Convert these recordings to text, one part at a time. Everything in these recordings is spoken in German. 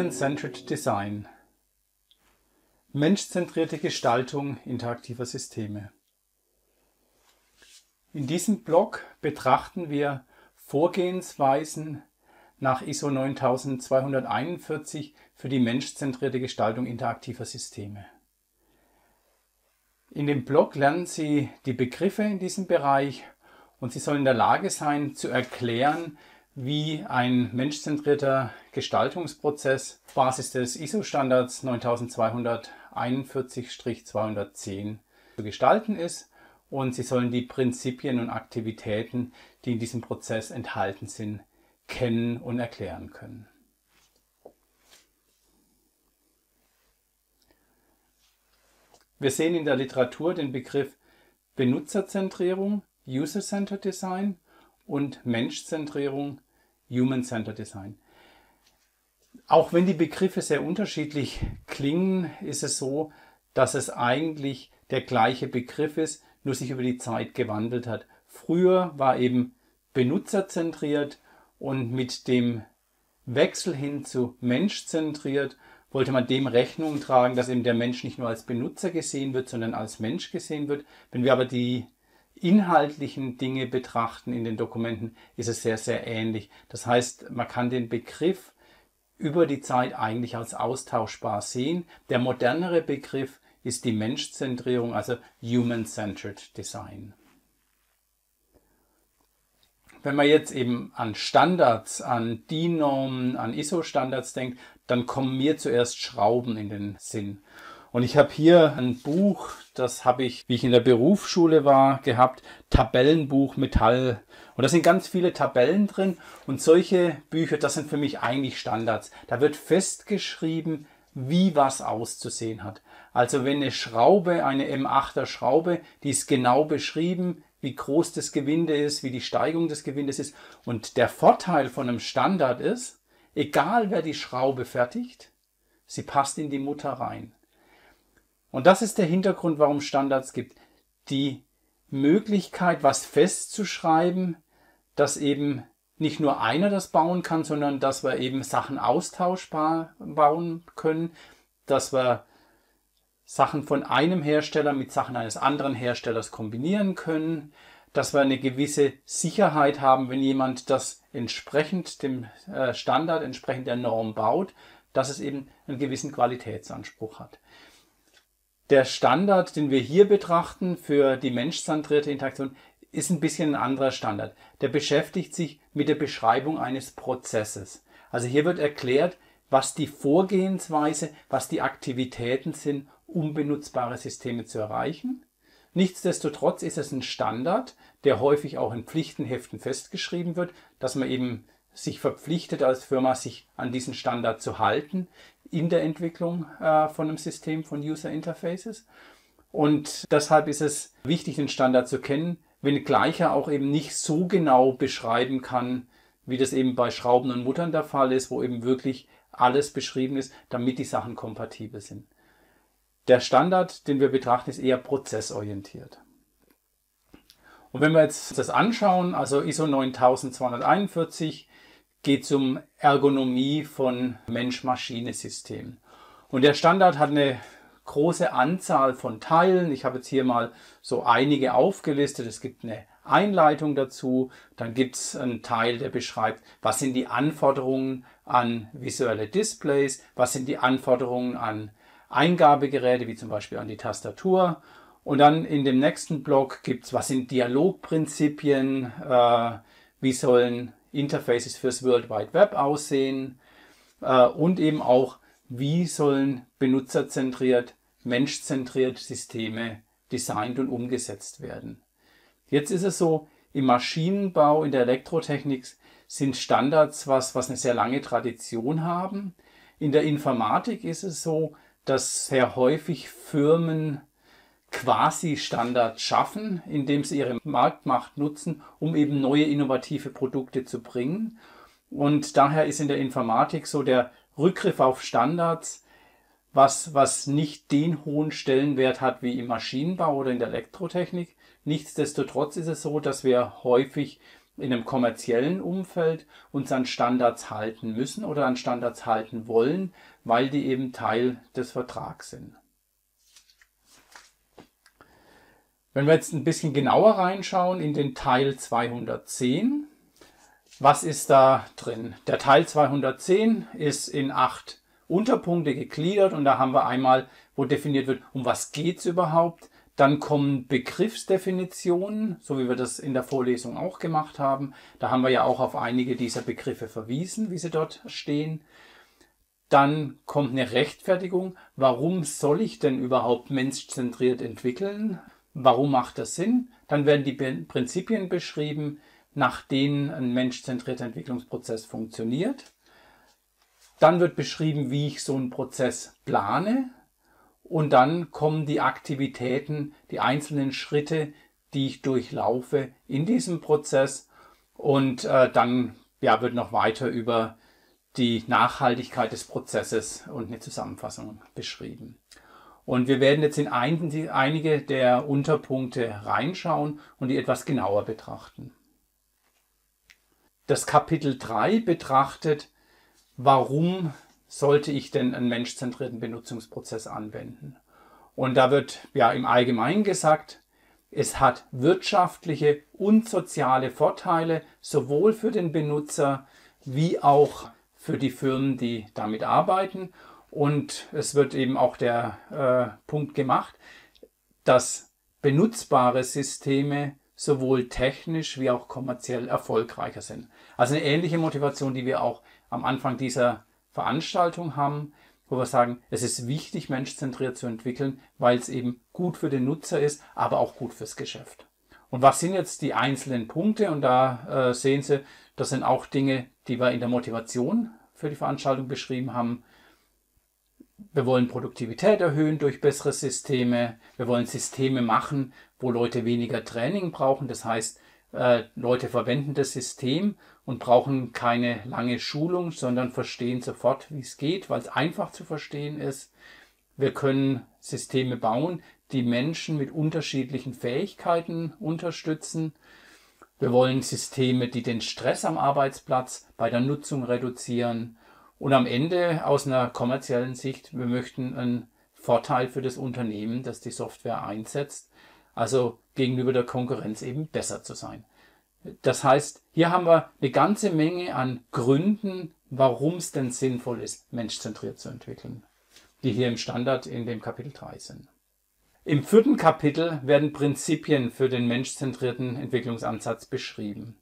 Human-Centered Design Menschzentrierte Gestaltung interaktiver Systeme In diesem Blog betrachten wir Vorgehensweisen nach ISO 9241 für die menschzentrierte Gestaltung interaktiver Systeme. In dem Blog lernen Sie die Begriffe in diesem Bereich und Sie sollen in der Lage sein zu erklären, wie ein menschzentrierter Gestaltungsprozess Basis des ISO-Standards 9241-210 zu gestalten ist und Sie sollen die Prinzipien und Aktivitäten, die in diesem Prozess enthalten sind, kennen und erklären können. Wir sehen in der Literatur den Begriff Benutzerzentrierung, User-Centered Design und Menschzentrierung, Human-Centered Design. Auch wenn die Begriffe sehr unterschiedlich klingen, ist es so, dass es eigentlich der gleiche Begriff ist, nur sich über die Zeit gewandelt hat. Früher war eben benutzerzentriert und mit dem Wechsel hin zu menschzentriert wollte man dem Rechnung tragen, dass eben der Mensch nicht nur als Benutzer gesehen wird, sondern als Mensch gesehen wird. Wenn wir aber die inhaltlichen Dinge betrachten in den Dokumenten, ist es sehr, sehr ähnlich. Das heißt, man kann den Begriff über die Zeit eigentlich als austauschbar sehen. Der modernere Begriff ist die Menschzentrierung, also Human-Centered Design. Wenn man jetzt eben an Standards, an DIN-Normen, an ISO-Standards denkt, dann kommen mir zuerst Schrauben in den Sinn. Und ich habe hier ein Buch, das habe ich, wie ich in der Berufsschule war, gehabt, Tabellenbuch Metall. Und da sind ganz viele Tabellen drin. Und solche Bücher, das sind für mich eigentlich Standards. Da wird festgeschrieben, wie was auszusehen hat. Also wenn eine Schraube, eine M8er Schraube, die ist genau beschrieben, wie groß das Gewinde ist, wie die Steigung des Gewindes ist. Und der Vorteil von einem Standard ist, egal wer die Schraube fertigt, sie passt in die Mutter rein. Und das ist der Hintergrund, warum Standards gibt. Die Möglichkeit, was festzuschreiben, dass eben nicht nur einer das bauen kann, sondern dass wir eben Sachen austauschbar bauen können, dass wir Sachen von einem Hersteller mit Sachen eines anderen Herstellers kombinieren können, dass wir eine gewisse Sicherheit haben, wenn jemand das entsprechend dem äh, Standard, entsprechend der Norm baut, dass es eben einen gewissen Qualitätsanspruch hat. Der Standard, den wir hier betrachten für die menschzentrierte Interaktion, ist ein bisschen ein anderer Standard. Der beschäftigt sich mit der Beschreibung eines Prozesses. Also hier wird erklärt, was die Vorgehensweise, was die Aktivitäten sind, um benutzbare Systeme zu erreichen. Nichtsdestotrotz ist es ein Standard, der häufig auch in Pflichtenheften festgeschrieben wird, dass man eben sich verpflichtet als Firma, sich an diesen Standard zu halten in der Entwicklung äh, von einem System von User Interfaces. Und deshalb ist es wichtig, den Standard zu kennen, wenngleich er auch eben nicht so genau beschreiben kann, wie das eben bei Schrauben und Muttern der Fall ist, wo eben wirklich alles beschrieben ist, damit die Sachen kompatibel sind. Der Standard, den wir betrachten, ist eher prozessorientiert. Und wenn wir jetzt das anschauen, also ISO 9241 geht um Ergonomie von Mensch-Maschine-Systemen. Und der Standard hat eine große Anzahl von Teilen. Ich habe jetzt hier mal so einige aufgelistet. Es gibt eine Einleitung dazu. Dann gibt es einen Teil, der beschreibt, was sind die Anforderungen an visuelle Displays, was sind die Anforderungen an Eingabegeräte, wie zum Beispiel an die Tastatur. Und dann in dem nächsten Block gibt es, was sind Dialogprinzipien, äh, wie sollen Interfaces fürs World Wide Web aussehen äh, und eben auch, wie sollen benutzerzentriert, menschzentriert Systeme designt und umgesetzt werden. Jetzt ist es so, im Maschinenbau, in der Elektrotechnik sind Standards was, was eine sehr lange Tradition haben. In der Informatik ist es so, dass sehr häufig Firmen quasi Standards schaffen, indem sie ihre Marktmacht nutzen, um eben neue innovative Produkte zu bringen. Und daher ist in der Informatik so der Rückgriff auf Standards, was, was nicht den hohen Stellenwert hat wie im Maschinenbau oder in der Elektrotechnik. Nichtsdestotrotz ist es so, dass wir häufig in einem kommerziellen Umfeld uns an Standards halten müssen oder an Standards halten wollen, weil die eben Teil des Vertrags sind. Wenn wir jetzt ein bisschen genauer reinschauen in den Teil 210, was ist da drin? Der Teil 210 ist in acht Unterpunkte gegliedert und da haben wir einmal, wo definiert wird, um was geht es überhaupt. Dann kommen Begriffsdefinitionen, so wie wir das in der Vorlesung auch gemacht haben. Da haben wir ja auch auf einige dieser Begriffe verwiesen, wie sie dort stehen. Dann kommt eine Rechtfertigung. Warum soll ich denn überhaupt menschzentriert entwickeln? Warum macht das Sinn? Dann werden die Prinzipien beschrieben, nach denen ein menschzentrierter Entwicklungsprozess funktioniert. Dann wird beschrieben, wie ich so einen Prozess plane. Und dann kommen die Aktivitäten, die einzelnen Schritte, die ich durchlaufe in diesem Prozess. Und äh, dann ja, wird noch weiter über die Nachhaltigkeit des Prozesses und eine Zusammenfassung beschrieben. Und wir werden jetzt in einige der Unterpunkte reinschauen und die etwas genauer betrachten. Das Kapitel 3 betrachtet, warum sollte ich denn einen menschzentrierten Benutzungsprozess anwenden. Und da wird ja im Allgemeinen gesagt, es hat wirtschaftliche und soziale Vorteile sowohl für den Benutzer wie auch für die Firmen, die damit arbeiten. Und es wird eben auch der äh, Punkt gemacht, dass benutzbare Systeme sowohl technisch wie auch kommerziell erfolgreicher sind. Also eine ähnliche Motivation, die wir auch am Anfang dieser Veranstaltung haben, wo wir sagen, es ist wichtig, menschzentriert zu entwickeln, weil es eben gut für den Nutzer ist, aber auch gut fürs Geschäft. Und was sind jetzt die einzelnen Punkte? Und da äh, sehen Sie, das sind auch Dinge, die wir in der Motivation für die Veranstaltung beschrieben haben. Wir wollen Produktivität erhöhen durch bessere Systeme. Wir wollen Systeme machen, wo Leute weniger Training brauchen. Das heißt, äh, Leute verwenden das System und brauchen keine lange Schulung, sondern verstehen sofort, wie es geht, weil es einfach zu verstehen ist. Wir können Systeme bauen, die Menschen mit unterschiedlichen Fähigkeiten unterstützen. Wir wollen Systeme, die den Stress am Arbeitsplatz bei der Nutzung reduzieren. Und am Ende aus einer kommerziellen Sicht, wir möchten einen Vorteil für das Unternehmen, das die Software einsetzt, also gegenüber der Konkurrenz eben besser zu sein. Das heißt, hier haben wir eine ganze Menge an Gründen, warum es denn sinnvoll ist, menschzentriert zu entwickeln, die hier im Standard in dem Kapitel 3 sind. Im vierten Kapitel werden Prinzipien für den menschzentrierten Entwicklungsansatz beschrieben.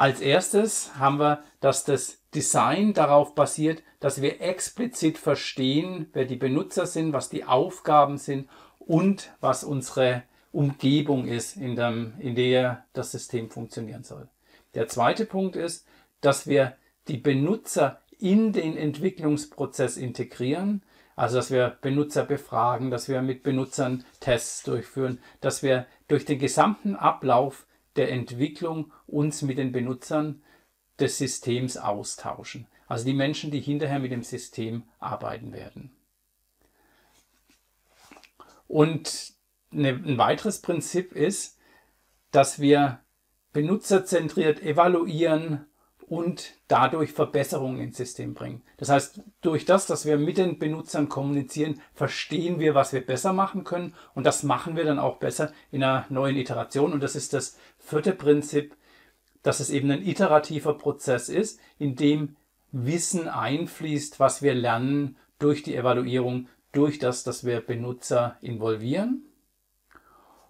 Als erstes haben wir, dass das Design darauf basiert, dass wir explizit verstehen, wer die Benutzer sind, was die Aufgaben sind und was unsere Umgebung ist, in, dem, in der das System funktionieren soll. Der zweite Punkt ist, dass wir die Benutzer in den Entwicklungsprozess integrieren, also dass wir Benutzer befragen, dass wir mit Benutzern Tests durchführen, dass wir durch den gesamten Ablauf der Entwicklung uns mit den Benutzern des Systems austauschen. Also die Menschen, die hinterher mit dem System arbeiten werden. Und ein weiteres Prinzip ist, dass wir benutzerzentriert evaluieren und dadurch Verbesserungen ins System bringen. Das heißt, durch das, dass wir mit den Benutzern kommunizieren, verstehen wir, was wir besser machen können und das machen wir dann auch besser in einer neuen Iteration. Und das ist das vierte Prinzip, dass es eben ein iterativer Prozess ist, in dem Wissen einfließt, was wir lernen durch die Evaluierung, durch das, dass wir Benutzer involvieren.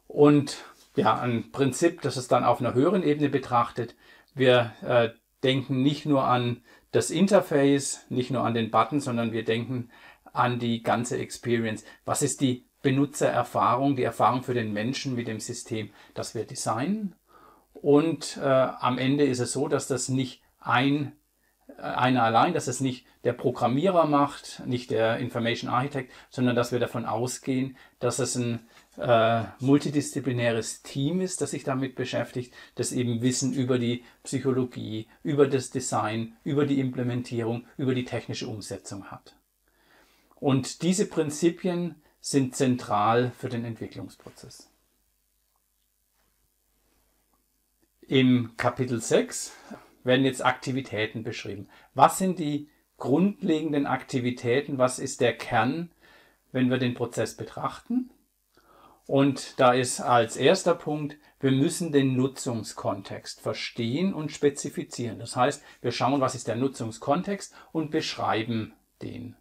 Und ja, ein Prinzip, das es dann auf einer höheren Ebene betrachtet. Wir äh, denken nicht nur an das Interface, nicht nur an den Button, sondern wir denken an die ganze Experience. Was ist die Benutzererfahrung, die Erfahrung für den Menschen mit dem System, das wir designen? Und äh, am Ende ist es so, dass das nicht ein äh, einer allein, dass es nicht der Programmierer macht, nicht der Information Architect, sondern dass wir davon ausgehen, dass es ein äh, multidisziplinäres Team ist, das sich damit beschäftigt, das eben Wissen über die Psychologie, über das Design, über die Implementierung, über die technische Umsetzung hat. Und diese Prinzipien sind zentral für den Entwicklungsprozess. Im Kapitel 6 werden jetzt Aktivitäten beschrieben. Was sind die grundlegenden Aktivitäten? Was ist der Kern, wenn wir den Prozess betrachten? Und da ist als erster Punkt, wir müssen den Nutzungskontext verstehen und spezifizieren. Das heißt, wir schauen, was ist der Nutzungskontext und beschreiben den.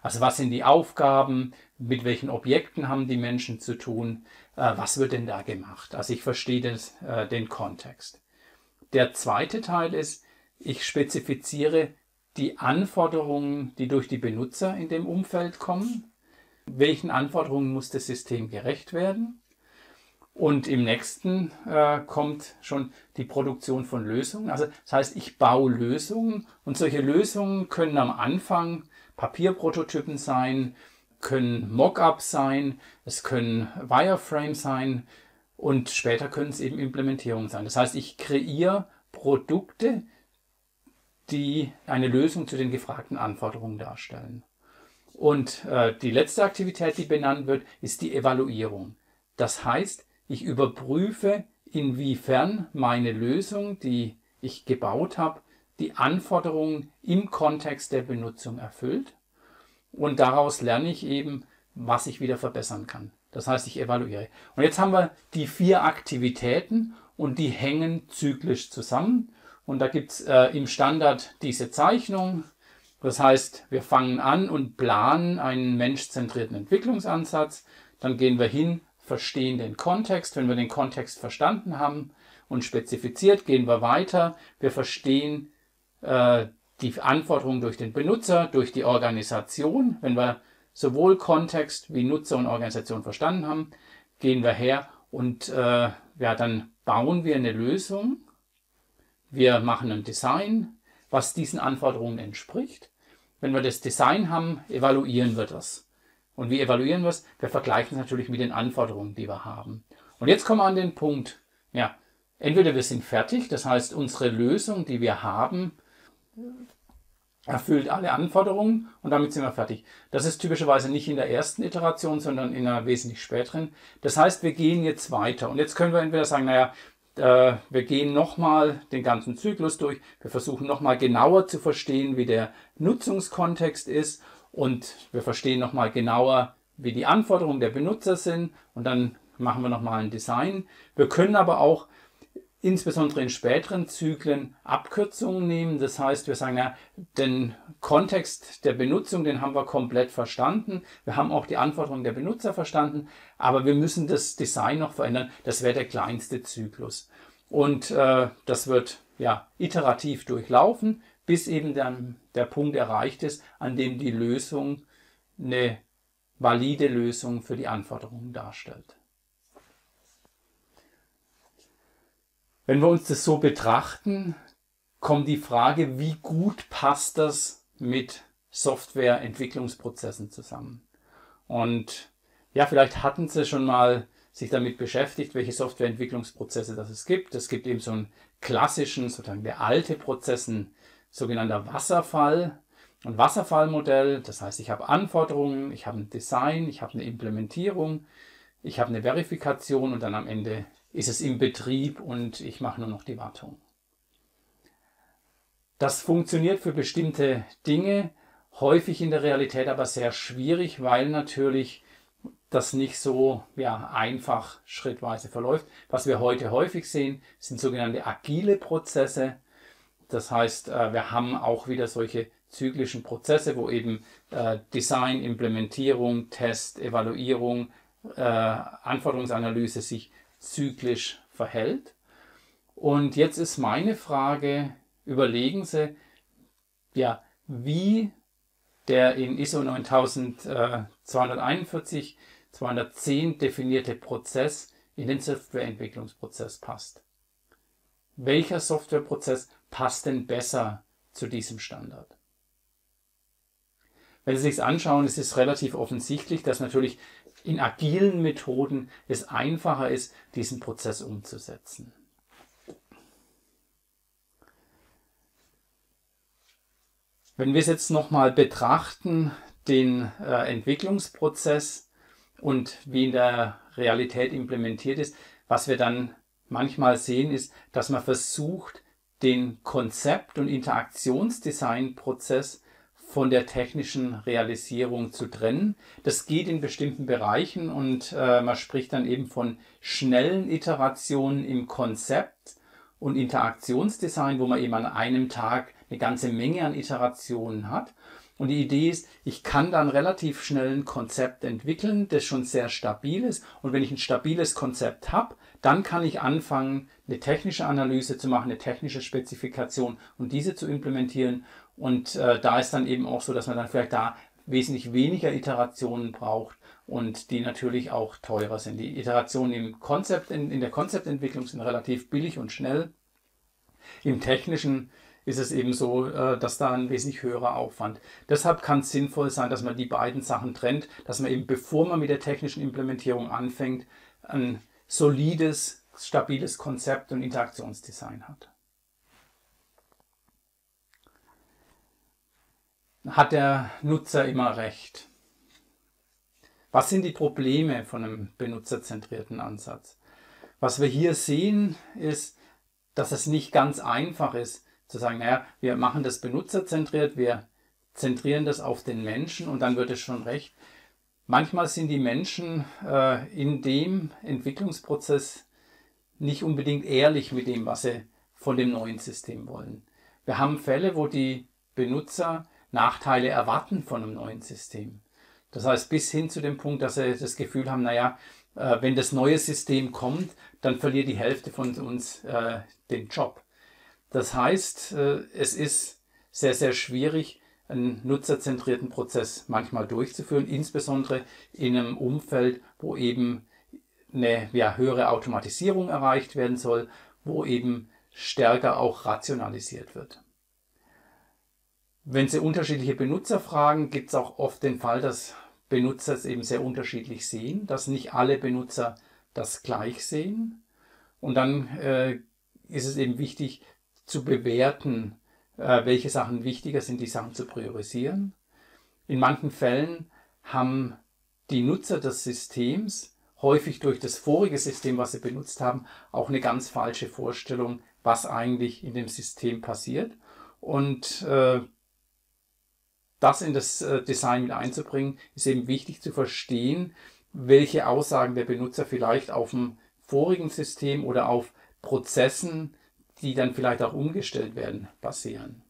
Also was sind die Aufgaben, mit welchen Objekten haben die Menschen zu tun, äh, was wird denn da gemacht? Also ich verstehe das, äh, den Kontext. Der zweite Teil ist, ich spezifiziere die Anforderungen, die durch die Benutzer in dem Umfeld kommen. Welchen Anforderungen muss das System gerecht werden? Und im nächsten äh, kommt schon die Produktion von Lösungen. Also das heißt, ich baue Lösungen und solche Lösungen können am Anfang Papierprototypen sein, können Mockups sein, es können Wireframes sein und später können es eben Implementierungen sein. Das heißt, ich kreiere Produkte, die eine Lösung zu den gefragten Anforderungen darstellen. Und äh, die letzte Aktivität, die benannt wird, ist die Evaluierung. Das heißt, ich überprüfe, inwiefern meine Lösung, die ich gebaut habe, die Anforderungen im Kontext der Benutzung erfüllt. Und daraus lerne ich eben, was ich wieder verbessern kann. Das heißt, ich evaluiere. Und jetzt haben wir die vier Aktivitäten und die hängen zyklisch zusammen. Und da gibt es äh, im Standard diese Zeichnung. Das heißt, wir fangen an und planen einen menschzentrierten Entwicklungsansatz. Dann gehen wir hin, verstehen den Kontext. Wenn wir den Kontext verstanden haben und spezifiziert, gehen wir weiter. Wir verstehen äh, die Anforderungen durch den Benutzer, durch die Organisation. Wenn wir sowohl Kontext wie Nutzer und Organisation verstanden haben, gehen wir her und äh, ja, dann bauen wir eine Lösung. Wir machen ein Design, was diesen Anforderungen entspricht. Wenn wir das Design haben, evaluieren wir das. Und wie evaluieren wir es? Wir vergleichen es natürlich mit den Anforderungen, die wir haben. Und jetzt kommen wir an den Punkt, ja, entweder wir sind fertig, das heißt, unsere Lösung, die wir haben, erfüllt alle Anforderungen und damit sind wir fertig. Das ist typischerweise nicht in der ersten Iteration, sondern in einer wesentlich späteren. Das heißt, wir gehen jetzt weiter und jetzt können wir entweder sagen, naja, wir gehen nochmal den ganzen Zyklus durch, wir versuchen nochmal genauer zu verstehen, wie der Nutzungskontext ist. Und wir verstehen nochmal genauer, wie die Anforderungen der Benutzer sind. Und dann machen wir nochmal ein Design. Wir können aber auch insbesondere in späteren Zyklen Abkürzungen nehmen. Das heißt, wir sagen, ja, den Kontext der Benutzung, den haben wir komplett verstanden. Wir haben auch die Anforderungen der Benutzer verstanden, aber wir müssen das Design noch verändern. Das wäre der kleinste Zyklus. Und äh, das wird ja iterativ durchlaufen, bis eben dann der Punkt erreicht ist, an dem die Lösung eine valide Lösung für die Anforderungen darstellt. Wenn wir uns das so betrachten, kommt die Frage, wie gut passt das mit Softwareentwicklungsprozessen zusammen? Und ja, vielleicht hatten Sie schon mal sich damit beschäftigt, welche Softwareentwicklungsprozesse das es gibt. Es gibt eben so einen klassischen, sozusagen der alte Prozess, ein sogenannter Wasserfall. Ein Wasserfallmodell, das heißt, ich habe Anforderungen, ich habe ein Design, ich habe eine Implementierung, ich habe eine Verifikation und dann am Ende ist es im Betrieb und ich mache nur noch die Wartung. Das funktioniert für bestimmte Dinge, häufig in der Realität aber sehr schwierig, weil natürlich das nicht so ja, einfach schrittweise verläuft. Was wir heute häufig sehen, sind sogenannte agile Prozesse. Das heißt, äh, wir haben auch wieder solche zyklischen Prozesse, wo eben äh, Design, Implementierung, Test, Evaluierung, äh, Anforderungsanalyse sich zyklisch verhält. Und jetzt ist meine Frage, überlegen Sie, ja, wie der in ISO 9241 210 definierte Prozess in den Softwareentwicklungsprozess passt. Welcher Softwareprozess passt denn besser zu diesem Standard? Wenn Sie sich anschauen, ist es relativ offensichtlich, dass natürlich in agilen Methoden es einfacher ist, diesen Prozess umzusetzen. Wenn wir es jetzt nochmal betrachten, den äh, Entwicklungsprozess und wie in der Realität implementiert ist, was wir dann manchmal sehen, ist, dass man versucht, den Konzept- und Interaktionsdesign-Prozess von der technischen Realisierung zu trennen. Das geht in bestimmten Bereichen und äh, man spricht dann eben von schnellen Iterationen im Konzept und Interaktionsdesign, wo man eben an einem Tag eine ganze Menge an Iterationen hat. Und die Idee ist, ich kann dann relativ schnell ein Konzept entwickeln, das schon sehr stabil ist. Und wenn ich ein stabiles Konzept habe, dann kann ich anfangen, eine technische Analyse zu machen, eine technische Spezifikation und diese zu implementieren. Und äh, da ist dann eben auch so, dass man dann vielleicht da wesentlich weniger Iterationen braucht und die natürlich auch teurer sind. Die Iterationen im Konzept, in, in der Konzeptentwicklung sind relativ billig und schnell. Im technischen ist es eben so, äh, dass da ein wesentlich höherer Aufwand. Deshalb kann es sinnvoll sein, dass man die beiden Sachen trennt, dass man eben, bevor man mit der technischen Implementierung anfängt, ein solides, stabiles Konzept und Interaktionsdesign hat. Hat der Nutzer immer recht? Was sind die Probleme von einem benutzerzentrierten Ansatz? Was wir hier sehen, ist, dass es nicht ganz einfach ist, zu sagen, naja, wir machen das benutzerzentriert, wir zentrieren das auf den Menschen und dann wird es schon recht. Manchmal sind die Menschen äh, in dem Entwicklungsprozess nicht unbedingt ehrlich mit dem, was sie von dem neuen System wollen. Wir haben Fälle, wo die Benutzer Nachteile erwarten von einem neuen System. Das heißt, bis hin zu dem Punkt, dass sie das Gefühl haben, naja, äh, wenn das neue System kommt, dann verliert die Hälfte von uns äh, den Job. Das heißt, äh, es ist sehr, sehr schwierig, einen nutzerzentrierten Prozess manchmal durchzuführen, insbesondere in einem Umfeld, wo eben eine ja, höhere Automatisierung erreicht werden soll, wo eben stärker auch rationalisiert wird. Wenn Sie unterschiedliche Benutzer fragen, gibt es auch oft den Fall, dass Benutzer es eben sehr unterschiedlich sehen, dass nicht alle Benutzer das gleich sehen. Und dann äh, ist es eben wichtig zu bewerten, äh, welche Sachen wichtiger sind, die Sachen zu priorisieren. In manchen Fällen haben die Nutzer des Systems häufig durch das vorige System, was sie benutzt haben, auch eine ganz falsche Vorstellung, was eigentlich in dem System passiert. Und äh, das in das äh, Design mit einzubringen, ist eben wichtig zu verstehen, welche Aussagen der Benutzer vielleicht auf dem vorigen System oder auf Prozessen die dann vielleicht auch umgestellt werden, basieren.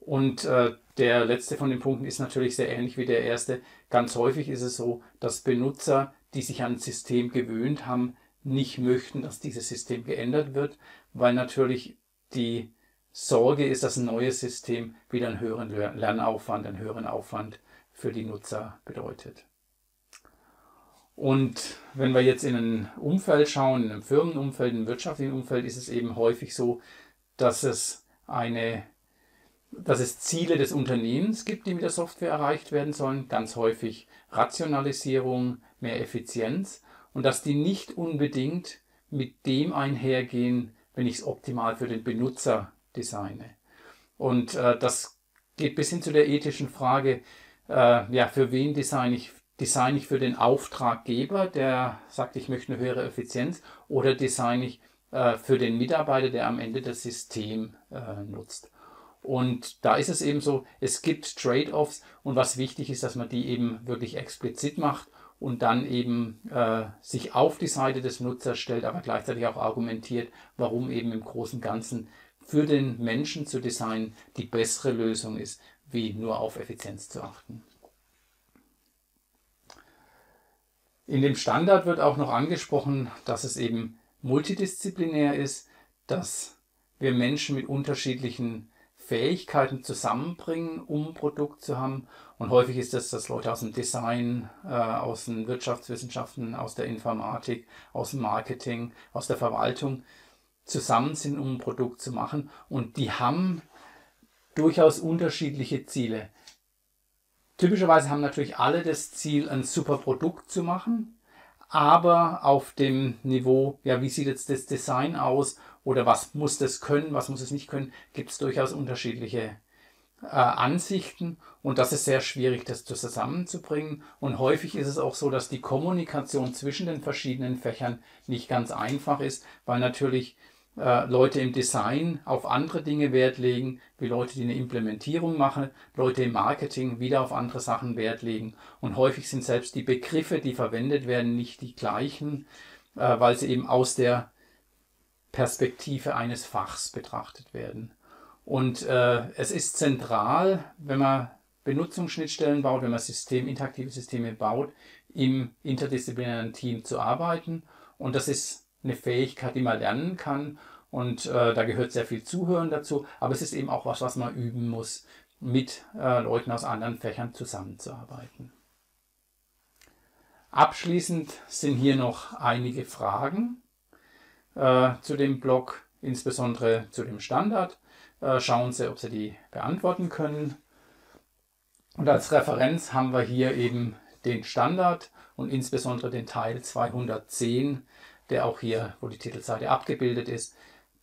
Und äh, der letzte von den Punkten ist natürlich sehr ähnlich wie der erste. Ganz häufig ist es so, dass Benutzer, die sich an ein System gewöhnt haben, nicht möchten, dass dieses System geändert wird, weil natürlich die Sorge ist, dass ein neues System wieder einen höheren Lernaufwand, einen höheren Aufwand für die Nutzer bedeutet. Und wenn wir jetzt in ein Umfeld schauen, in einem Firmenumfeld, in einem wirtschaftlichen Umfeld, ist es eben häufig so, dass es eine, dass es Ziele des Unternehmens gibt, die mit der Software erreicht werden sollen. Ganz häufig Rationalisierung, mehr Effizienz und dass die nicht unbedingt mit dem einhergehen, wenn ich es optimal für den Benutzer designe. Und äh, das geht bis hin zu der ethischen Frage, äh, ja, für wen designe ich Design ich für den Auftraggeber, der sagt, ich möchte eine höhere Effizienz, oder design ich äh, für den Mitarbeiter, der am Ende das System äh, nutzt. Und da ist es eben so, es gibt Trade-offs und was wichtig ist, dass man die eben wirklich explizit macht und dann eben äh, sich auf die Seite des Nutzers stellt, aber gleichzeitig auch argumentiert, warum eben im Großen und Ganzen für den Menschen zu designen die bessere Lösung ist, wie nur auf Effizienz zu achten. In dem Standard wird auch noch angesprochen, dass es eben multidisziplinär ist, dass wir Menschen mit unterschiedlichen Fähigkeiten zusammenbringen, um ein Produkt zu haben. Und häufig ist das, dass Leute aus dem Design, äh, aus den Wirtschaftswissenschaften, aus der Informatik, aus dem Marketing, aus der Verwaltung zusammen sind, um ein Produkt zu machen. Und die haben durchaus unterschiedliche Ziele. Typischerweise haben natürlich alle das Ziel, ein super Produkt zu machen, aber auf dem Niveau, ja, wie sieht jetzt das Design aus oder was muss das können, was muss es nicht können, gibt es durchaus unterschiedliche äh, Ansichten und das ist sehr schwierig, das zusammenzubringen. Und häufig ist es auch so, dass die Kommunikation zwischen den verschiedenen Fächern nicht ganz einfach ist, weil natürlich äh, Leute im Design auf andere Dinge Wert legen, wie Leute, die eine Implementierung machen, Leute im Marketing wieder auf andere Sachen Wert legen. Und häufig sind selbst die Begriffe, die verwendet werden, nicht die gleichen, äh, weil sie eben aus der Perspektive eines Fachs betrachtet werden. Und äh, es ist zentral, wenn man Benutzungsschnittstellen baut, wenn man System, interaktive Systeme baut, im interdisziplinären Team zu arbeiten. Und das ist eine Fähigkeit, die man lernen kann. Und äh, da gehört sehr viel Zuhören dazu. Aber es ist eben auch was, was man üben muss, mit äh, Leuten aus anderen Fächern zusammenzuarbeiten. Abschließend sind hier noch einige Fragen äh, zu dem Blog, insbesondere zu dem Standard. Äh, schauen Sie, ob Sie die beantworten können. Und als Referenz haben wir hier eben den Standard und insbesondere den Teil 210, der auch hier, wo die Titelseite abgebildet ist,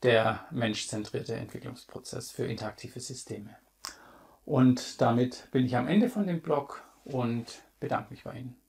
der menschzentrierte Entwicklungsprozess für interaktive Systeme. Und damit bin ich am Ende von dem Blog und bedanke mich bei Ihnen.